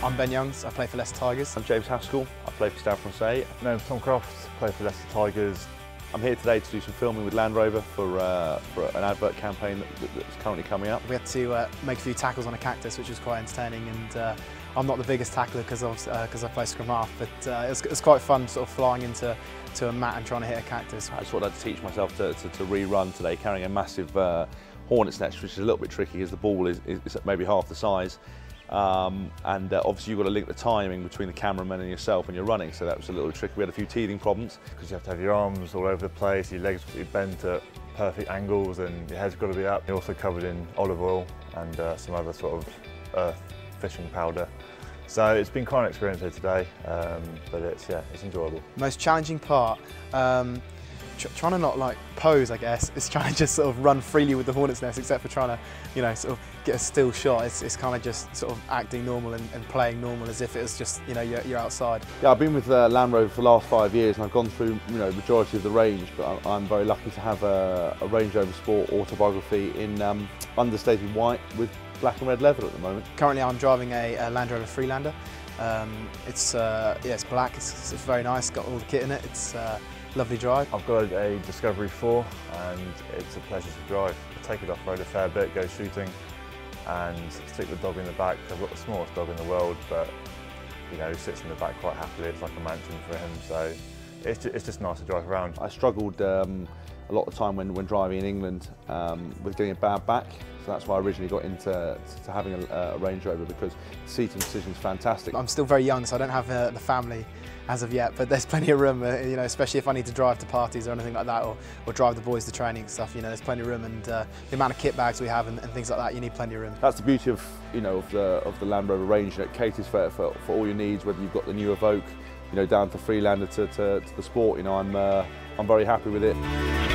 I'm Ben Youngs, I play for Leicester Tigers. I'm James Haskell, I play for Stade Francais. My name's Tom Croft, I play for Leicester Tigers. I'm here today to do some filming with Land Rover for, uh, for an advert campaign that, that's currently coming up. We had to uh, make a few tackles on a cactus, which was quite entertaining. And uh, I'm not the biggest tackler because because I play scrum half, but uh, it, it quite fun, sort of flying into to a mat and trying to hit a cactus. I just wanted to teach myself to, to, to rerun today, carrying a massive uh, hornet's nest, which is a little bit tricky as the ball is, is, is maybe half the size. Um, and uh, obviously you've got to link the timing between the cameraman and yourself when you're running, so that was a little tricky. We had a few teething problems. Because you have to have your arms all over the place, your legs be bent at perfect angles and your head's got to be up. You're also covered in olive oil and uh, some other sort of earth fishing powder. So it's been quite an experience here today, um, but it's yeah, it's enjoyable. Most challenging part, um, tr trying to not like pose, I guess, is trying to just sort of run freely with the hornet's nest, except for trying to, you know, sort of get a still shot. It's, it's kind of just sort of acting normal and, and, playing normal as if it was just, you know, you're, you're outside. Yeah, I've been with uh, Land Rover for the last five years and I've gone through, you know, majority of the range, but I'm very lucky to have a, a Range Rover Sport autobiography in um, understated white with black and red leather at the moment. Currently I'm driving a, a Land Rover Freelander. Um, it's, uh, yeah, it's black, it's, it's, very nice, got all the kit in it. It's uh, lovely drive. I've got a Discovery 4 and it's a pleasure to drive. I take it off-road a fair bit, go shooting and stick the dog in the back. I've got the smallest dog in the world but you know, he sits in the back quite happily. It's like a mansion for him so it's just, it's just nice to drive around. I struggled um, a lot of time when, when driving in England um, with getting a bad back. So that's why I originally got into to having a, a Range Rover because the seating position is fantastic. I'm still very young, so I don't have uh, the family as of yet, but there's plenty of room, uh, you know, especially if I need to drive to parties or anything like that, or, or drive the boys to training and stuff, you know, there's plenty of room, and uh, the amount of kit bags we have and, and, things like that, you need plenty of room. That's the beauty of, you know, of the, of the Land Rover range, it caters for, for, for all your needs, whether you've got the new Evoque, you know, down to Freelander to, to, to the Sport, you know, I'm, uh, I'm very happy with it.